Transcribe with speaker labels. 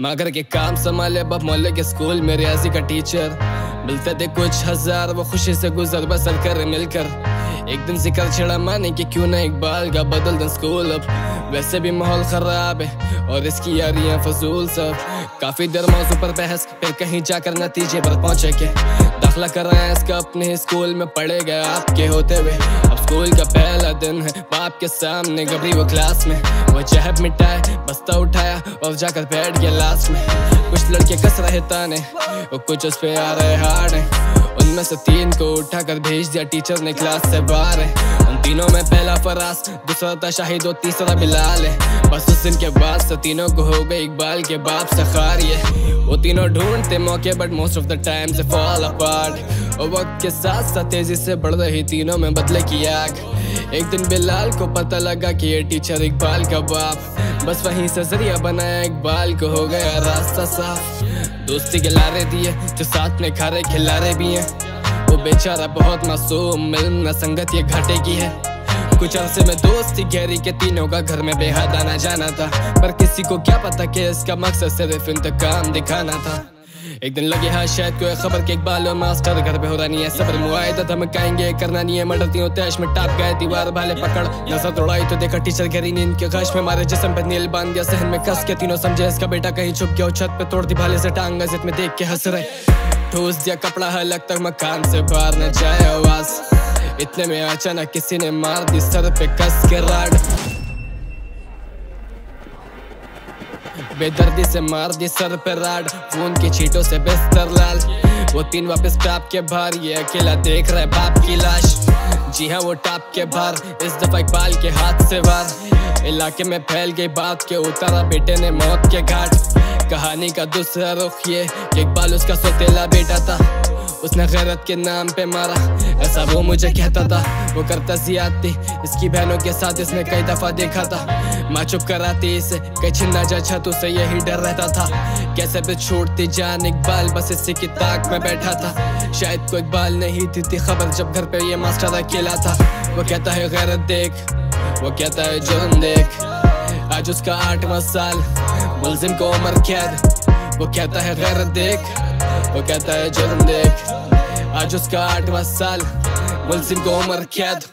Speaker 1: मगर के काम संभाले बब मोहल्ले के स्कूल में रियाजी का टीचर मिलते थे कुछ हज़ार, वो खुशी से गुजर बसर कर मिलकर। एक दिन ज़िक्र छड़ा माने कि क्यों ना इकबाल का बदल दें स्कूल अब। वैसे भी माहौल खराब है और इसकी यारियाँ फजूल सब। काफ़ी देर मौजू पर बहस, फिर कहीं जाकर नतीजे पर पहुँचे के। दाखला कर रहे हैं इसका अपने स्कूल में पढ़े गए आपके होते हुए। अब स्कूल का पहला दिन है, बाप के सामने गबरी वो क्लास में। वो चहब मिटाए, बस्ता उठाया और जाकर बैठ गया लास्ट में। कुछ लड़के कस रहे ताने और कुछ उस पे आ रहे हार्ड उनमें से तीन को उठाकर भेज दिया टीचर ने क्लास से बाहर उन तीनों में पहला फरास दूसरा था शाहिद और तीसरा बिलाल है। बस उस दिन के बाद से तीनों को हो गए इकबाल के बाप से खार है वो तीनों ढूंढते मौके but most of the time they fall apart वक्त के साथ साथ तेज़ी से बढ़ रही तीनों में बदले की आग। एक दिन बिलाल को पता लगा कि ये टीचर इकबाल का बाप। बस वहीं से ज़रिया बनाया, इकबाल को हो गया रास्ता साफ़। दोस्ती के लारे दिए, जो साथ में खारे खिलारे भी हैं। वो बेचारा बहुत मासूम मिल न संगत ये घाटे की है। कुछ अरसे में दोस्ती गहरी के तीनों का घर में बेहद आना जाना था। पर किसी को क्या पता कि इसका मकसद सिर्फ़ इंतकाम दिखाना था। एक दिन लगे हाँ शायद कोई खबर के इकबाल और मास्टर घर पे हो रहा नहीं है। सबर मुआयदा धमकाएँगे करना नहीं है मर्डती हो तैश में टाप गए, दीवार भाले पकड़। नज़र दौड़ाई तो देखा टीचर गहरी नींद के गश में मारे, जिसम पे नील बाँध दिया, सहन में कस के तीनों समझे, इसका बेटा कहीं छुप गया छत पे तोड़ दी, भाले से टांग जित में देख के हंस रहे। ठोस दिया कपड़ा हलक तक मकान से बाहर न जाए आवाज़। इतने में अचानक किसी ने मार दी, सर पे कस के राड। बेदर्दी से मार दी, सर पे राड। खून की छीटों से बिस्तर लाल। वो तीन वापस टाप के बाहर, ये अकेला देख रहा है बाप की लाश। जी हाँ वो टाप के बाहर, इस दफ़ा इकबाल के हाथ से वार इलाके में फैल गई बात के उतारा बेटे ने मौत के घाट। कहानी का दूसरा रुख ये इकबाल उसका सोतेला बेटा था। उसने गैरत के नाम पे मारा। ऐसा वो मुझे कहता था, वो करता जियादती। इसकी बहनों के साथ इसने कई दफ़ा देखा था। माँ चुप कराती इसे कई छिन्ना जा छत, उसे यही डर रहता था। कैसे भी छोड़ती जान इकबाल बस इसी की ताक में बैठा था। शायद कोई इकबाल नहीं दी थी खबर जब घर पे ये मास्टर अकेला था। वो कहता है, गैरत देख, वो कहता है जुर्म देख। आज उसका आठवां साल, मुलजिम को उम्र कैद वो कहता है, गैरत देख। वो कहता है जुर्म देख आज उसका आठवां साल मुलजिम को उम्र कैद